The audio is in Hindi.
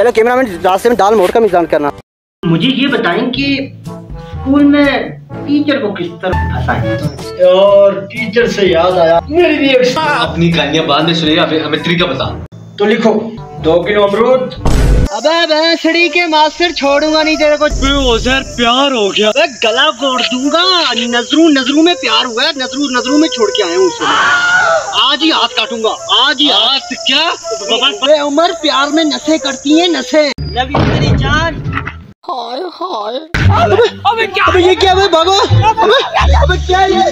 चलो कैमरा मैन रास्ते में दाल मोड़ का इंतज़ाम करना। मुझे ये बताएँ कि स्कूल में टीचर को किस तरह फंसाएँ? और टीचर से याद आया मेरी भी एक अपनी कहानियाँ बाद में सुनेगा फिर हमें तरीका बता तो लिखो दो किलो अमरूद। अबे भैंसड़ी के मास्टर छोड़ूँगा नहीं तेरे को। सर प्यार हो गया। अबे गला कोड़ दूँगा। नजरू नजरू में प्यार हुआ है। नजरू नजरू में छोड़ के आया हूँ उसे आज ही हाथ काटूँगा। आज ही हाथ। क्या? अरे उमर प्यार में नशे करती है नशे। लव यू मेरी जान। हाय हाय। अबे अबे क्या अबे ये क्या भागो। अबे अबे क्या ये?